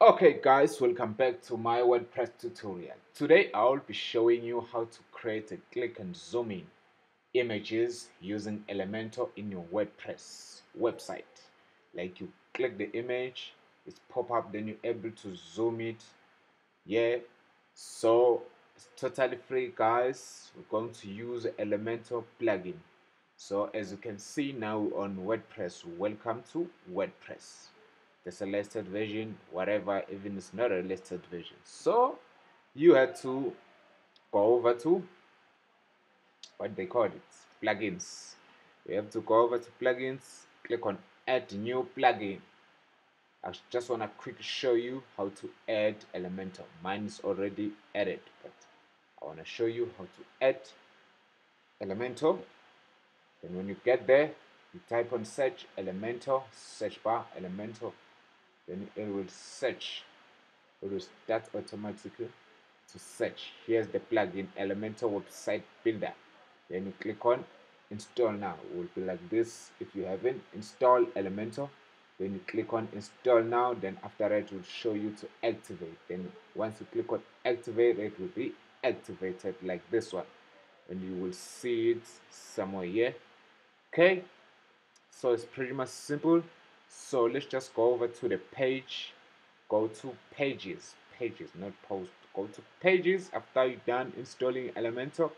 Okay guys, welcome back to my WordPress tutorial. Today I will be showing you how to create a click and zoom in images using Elementor in your WordPress website. Like you click the image, it's pop up, then you're able to zoom it. Yeah, so it's totally free guys. We're going to use Elementor plugin. So as you can see now on WordPress, welcome to WordPress there's a listed version whatever even it's not a listed version so you had to go over to what they call it plugins. You have to go over to plugins click on add new plugin. I just want to quickly show you how to add Elementor. Mine is already added but I want to show you how to add Elementor. Then when you get there you type on search Elementor search bar Elementor then it will search. It will start automatically to search. Here's the plugin elementor website builder. Then you click on install now. It will be like this if you haven't installed elementor. Then you click on install now. Then after that it will show you to activate. Then once you click on activate it will be activated like this one. And you will see it somewhere here. Okay? So it's pretty much simple so let's just go over to the page. Go to pages. Pages not post. Go to pages. After you're done installing elementor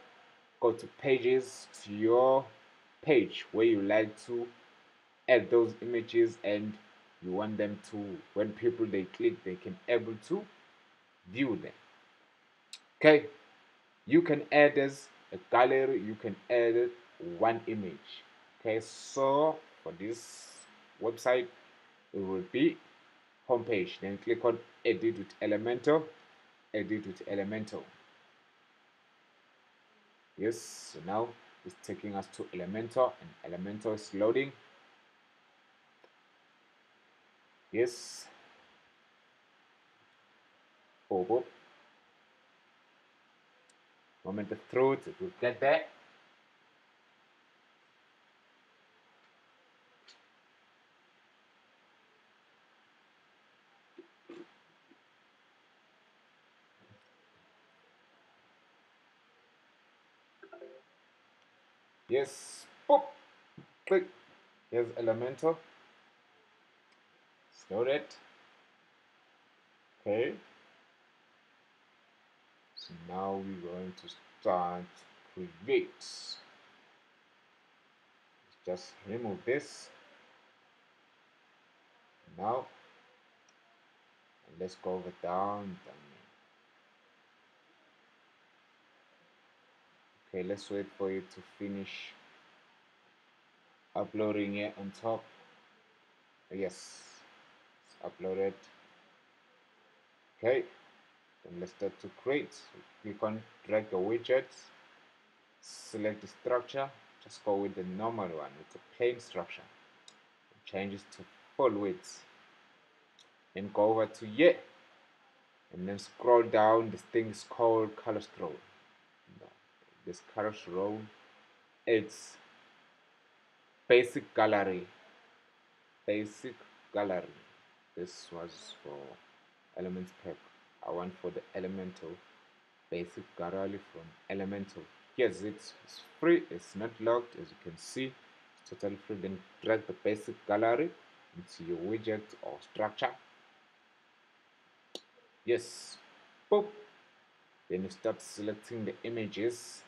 go to pages to your page where you like to add those images and you want them to when people they click they can able to view them. Okay? You can add as a gallery. You can add one image. Okay? So for this website it will be homepage. Then click on edit with elementor. Edit with elementor. Yes so now it's taking us to elementor and elementor is loading. Yes. Oh, moment throat it will get there Yes, pop, click. Here's Elementor. It's it. Okay. So now we're going to start create. Just remove this. Now, let's go over down, down okay let's wait for it to finish uploading it on top. Yes it's uploaded. Okay then let's start to create. Click on drag the widgets select the structure just go with the normal one with the plain structure. Change it to full width. And go over to yeah and then scroll down this thing is called color scroll this curves row it's basic gallery basic gallery. This was for elements pack. I want for the Elementor basic gallery from Elementor. Yes it's, it's free it's not locked as you can see. It's totally free. Then drag the basic gallery into your widget or structure. Yes. Boop. Then you start selecting the images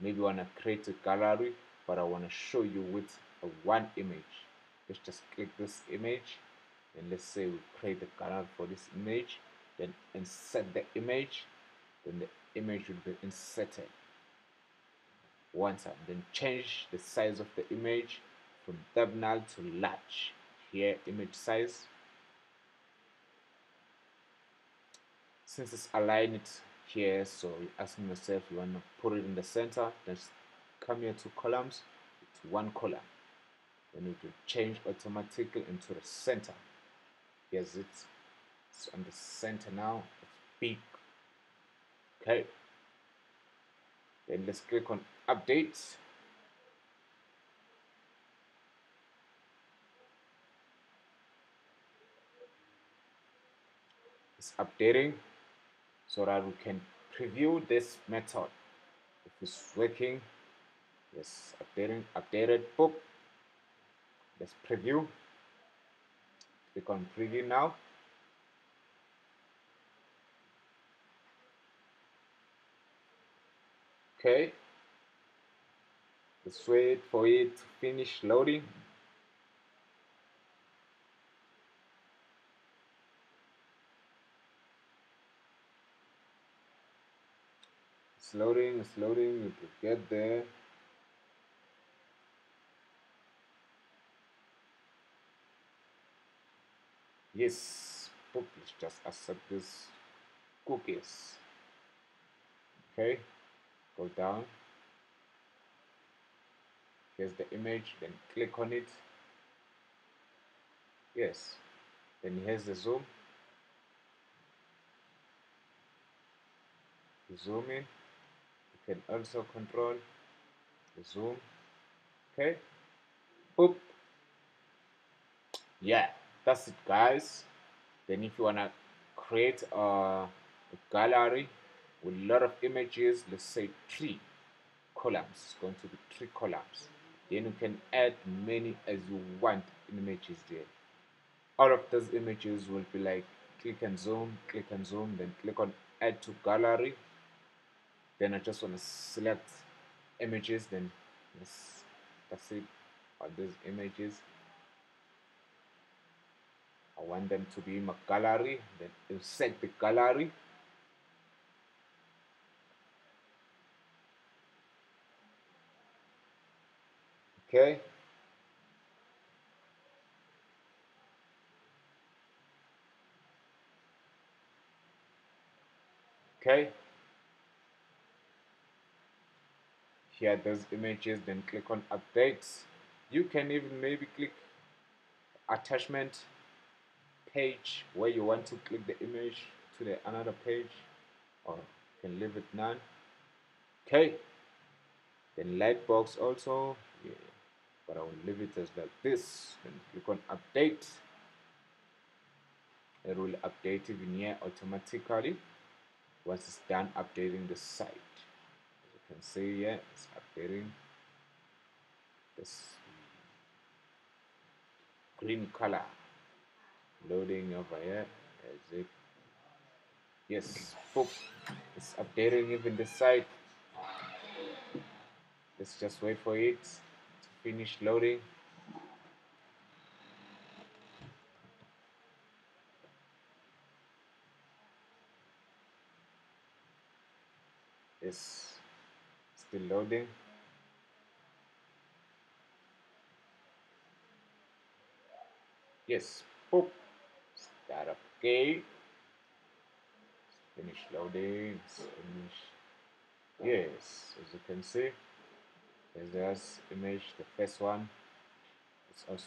maybe want to create a gallery but I want to show you with one image. Let's just click this image and let's say we create a gallery for this image then insert the image then the image will be inserted. One time then change the size of the image from thumbnail to large. Here image size. Since it's aligned here so you're asking yourself you want to put it in the center let's come here to columns it's one column. Then it will change automatically into the center. It. It's on the center now it's big. Okay. Then let's click on updates. It's updating so that we can preview this method. If it's working yes updating updated book let's preview. Click on preview now. Okay. Let's wait for it to finish loading it's loading it's loading get there. Yes. Let's just accept this cookies. Okay. Go down. Here's the image then click on it. Yes. Then here's the zoom. Zoom in can also control the zoom okay? Boop. yeah that's it guys. Then if you wanna create a, a gallery with a lot of images let's say three columns it's going to be three columns then you can add many as you want images there. All of those images will be like click and zoom click and zoom then click on add to gallery then I just want to select images then yes, that's it all those images I want them to be in my gallery then insert the gallery. Okay. Okay here those images then click on updates. You can even maybe click attachment page where you want to click the image to the another page or you can leave it none. Okay. Then lightbox also. Yeah. But I will leave it as like this. And click on update. It will update even here automatically once it's done updating the site can see here it's updating this green color loading over here it yes boop, it's updating even the site let's just wait for it to finish loading. It's still loading. Yes Boop. start up okay. Finish loading finish. Yes as you can see there's this image the first one. It's also